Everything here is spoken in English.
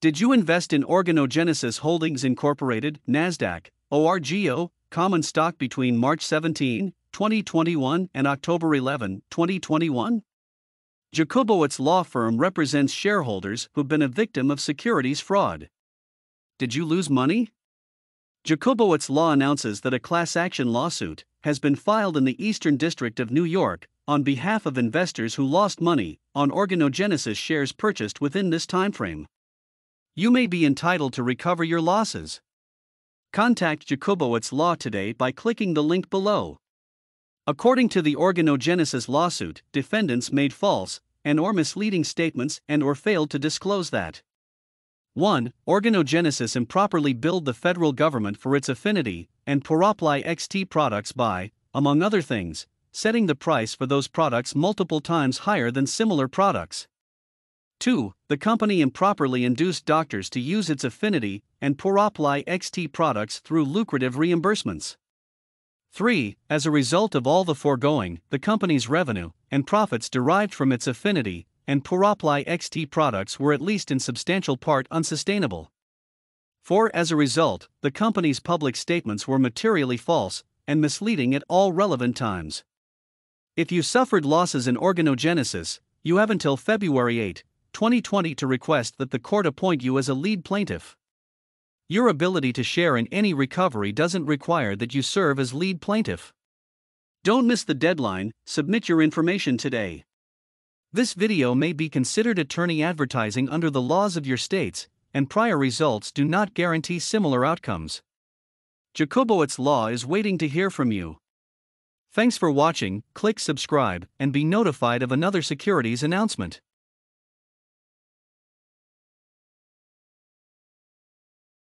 Did you invest in Organogenesis Holdings Incorporated, NASDAQ, ORGO, common stock between March 17, 2021 and October 11, 2021? Jakubowitz Law Firm represents shareholders who've been a victim of securities fraud. Did you lose money? Jakubowitz Law announces that a class action lawsuit has been filed in the Eastern District of New York on behalf of investors who lost money on organogenesis shares purchased within this timeframe. You may be entitled to recover your losses. Contact Jakubowitz Law today by clicking the link below. According to the organogenesis lawsuit, defendants made false and or misleading statements and or failed to disclose that 1. Organogenesis improperly billed the federal government for its affinity and PuraPly XT products by, among other things, setting the price for those products multiple times higher than similar products. 2. The company improperly induced doctors to use its Affinity and PuraPly XT products through lucrative reimbursements. 3. As a result of all the foregoing, the company's revenue and profits derived from its Affinity and PuraPly XT products were at least in substantial part unsustainable. 4. As a result, the company's public statements were materially false and misleading at all relevant times. If you suffered losses in organogenesis, you have until February 8, 2020 to request that the court appoint you as a lead plaintiff. Your ability to share in any recovery doesn't require that you serve as lead plaintiff. Don't miss the deadline, submit your information today. This video may be considered attorney advertising under the laws of your states, and prior results do not guarantee similar outcomes. Jakubowitz Law is waiting to hear from you. Thanks for watching, click subscribe, and be notified of another securities announcement.